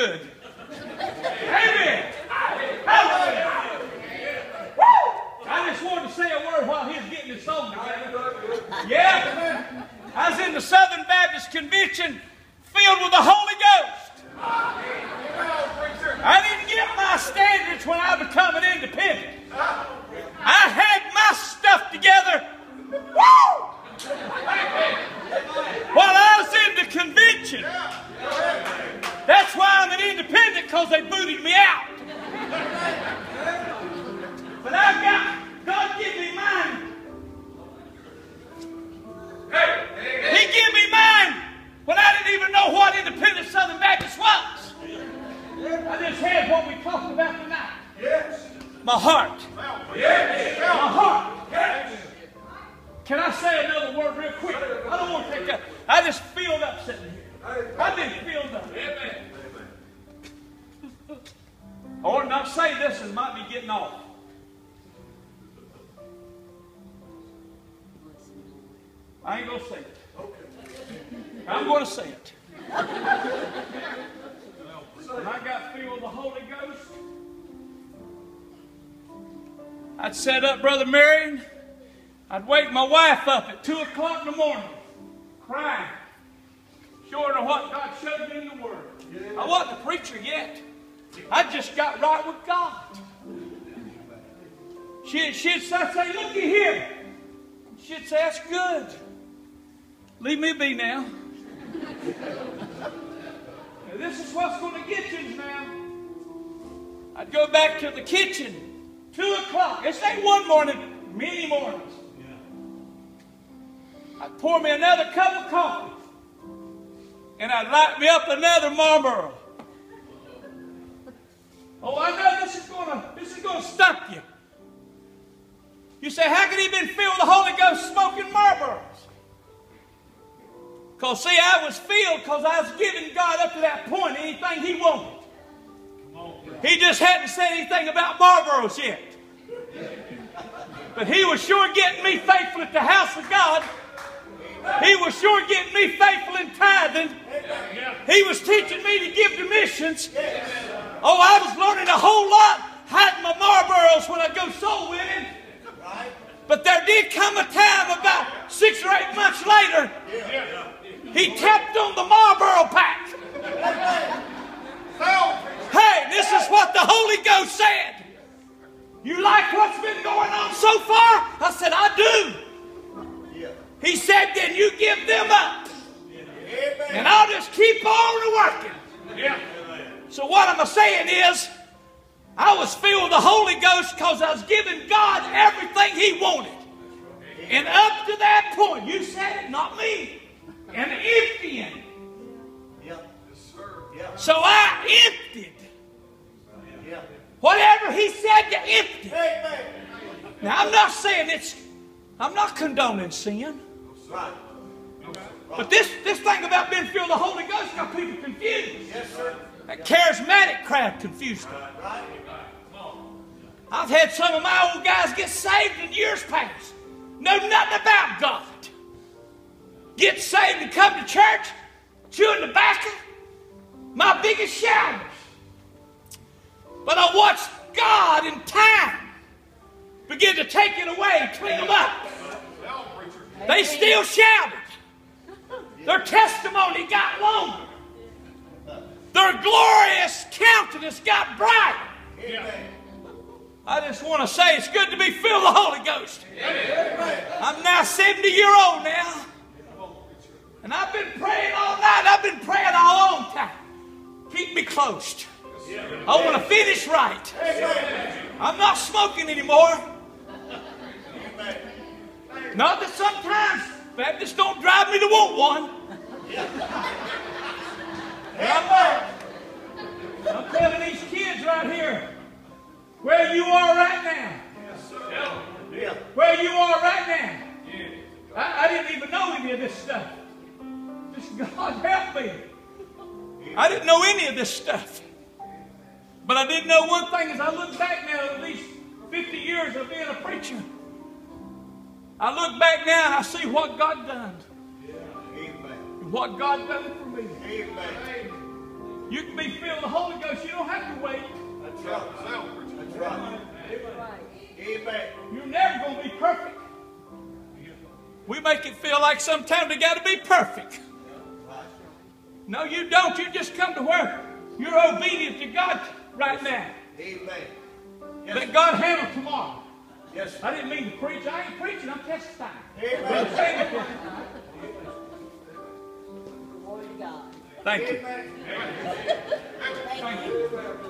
good. Amen. Hallelujah. I just wanted to say a word while he was getting his song together. Yeah. I was in the Southern Baptist Convention filled with the Holy Ghost. I didn't get my standards when I became My heart. My heart. Can I say another word real quick? I don't want to take that. I just filled up sitting here. I've been filled up. Ought not say this and might be getting off. I ain't going to say it. I'm going to say it. I'd set up Brother Marion. I'd wake my wife up at 2 o'clock in the morning, crying, showing her what God showed me in the Word. I wasn't a preacher yet. I just got right with God. She, she'd say, looky here. She'd say, that's good. Leave me be now. now this is what's going to get you now. I'd go back to the kitchen, 2 o'clock. This ain't one morning, many mornings. I'd pour me another cup of coffee. And I'd light me up another Marlboro. Oh, I know this is gonna this is gonna stop you. You say, how could he been filled with the Holy Ghost smoking Marlboros? Because see, I was filled because I was giving God up to that point anything he wanted. He just hadn't said anything about Marlboros yet. But he was sure getting me faithful at the house of God. He was sure getting me faithful in tithing. He was teaching me to give to missions. Oh, I was learning a whole lot hiding my Marlboros when I go soul winning. But there did come a time about six or eight months later, he tapped on the Marlboro pack. This is what the Holy Ghost said. You like what's been going on so far? I said, I do. He said, then you give them up. And I'll just keep on working. So what I'm saying is, I was filled with the Holy Ghost because I was giving God everything He wanted. And up to that point, you said it, not me, and emptying. So I emptied. Whatever He said to empty. Now I'm not saying it's, I'm not condoning sin. But this, this thing about being filled with the Holy Ghost got people confused. Yes, sir. That charismatic crowd confused them. Right. I've had some of my old guys get saved in years past. Know nothing about God. Get saved and come to church, chewing tobacco. My biggest shouters. But I watched God in time begin to take it away, clean them up. They still shouted. Their testimony got longer. Their glorious countenance got brighter. I just want to say it's good to be filled with the Holy Ghost. I'm now 70 year old now. And I've been praying all night. I've been praying a long time. Keep me close. I want to finish right. I'm not smoking anymore. Not that sometimes Baptists don't drive me to want one. I'm, I'm telling these kids right here where you are right now. Where you are right now. I, I didn't even know any of this stuff. Just God help me. I didn't know any of this stuff. But I did know one thing as I look back now at least 50 years of being a preacher. I look back now and I see what God done. Amen. what God done for me. Amen. You can be filled with the Holy Ghost. You don't have to wait. That's right. That's right. Amen. You're never going to be perfect. We make it feel like sometimes they got to be perfect. No, you don't. You just come to where you're obedient to God right now. Amen. Let Yes. God handle tomorrow. Yes. I didn't mean to preach. I ain't preaching. I'm testifying. Amen. Glory to Thank you. Amen. Thank you.